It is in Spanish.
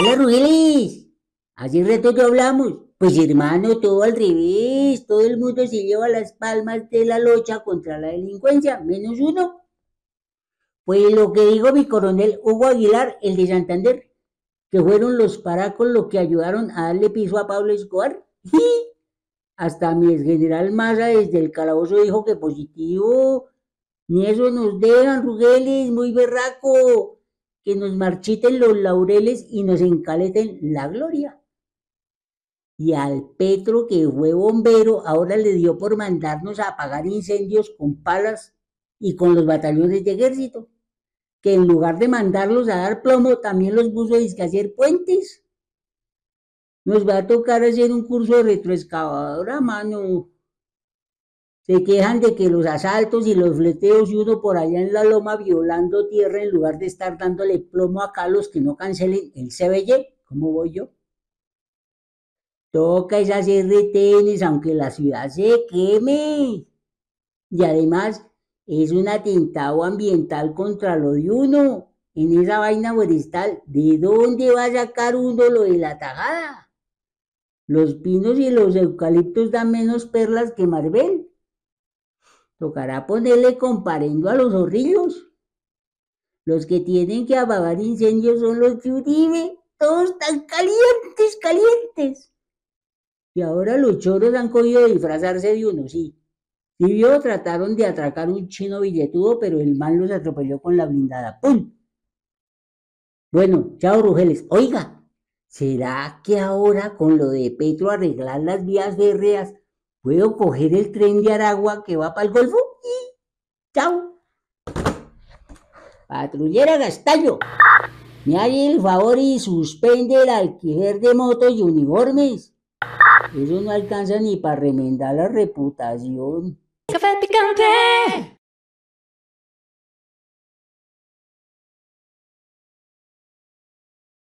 Hola, Rugeles. Hace rato que hablamos. Pues hermano, todo al revés. Todo el mundo se lleva las palmas de la lucha contra la delincuencia, menos uno. Pues lo que dijo mi coronel Hugo Aguilar, el de Santander, que fueron los paracos los que ayudaron a darle piso a Pablo Escobar. Hasta mi general Maza desde el calabozo dijo que positivo. Ni eso nos dejan, Rugeles, muy berraco. Que nos marchiten los laureles y nos encaleten la gloria. Y al Petro, que fue bombero, ahora le dio por mandarnos a apagar incendios con palas y con los batallones de ejército. Que en lugar de mandarlos a dar plomo, también los puso a hacer puentes. Nos va a tocar hacer un curso de retroexcavadora, mano. Se quejan de que los asaltos y los fleteos y uno por allá en la loma violando tierra en lugar de estar dándole plomo acá a los que no cancelen el CBY. ¿Cómo voy yo? Toca es hacer retenes aunque la ciudad se queme. Y además es un atentado ambiental contra lo de uno. En esa vaina forestal, ¿de dónde va a sacar uno lo de la tajada? Los pinos y los eucaliptos dan menos perlas que Marvel. Tocará ponerle comparendo a los zorrillos. Los que tienen que apagar incendios son los de Uribe. Todos están calientes, calientes. Y ahora los choros han cogido disfrazarse de uno, sí. Si vio, trataron de atracar un chino billetudo, pero el mal los atropelló con la blindada. ¡Pum! Bueno, chao, Rugeles. Oiga, ¿será que ahora con lo de Petro arreglar las vías férreas ¿Puedo coger el tren de Aragua que va para el Golfo? Y chao. Patrullera Gastallo, me hace el favor y suspende el alquiler de motos y uniformes. Eso no alcanza ni para remendar la reputación. Café picante.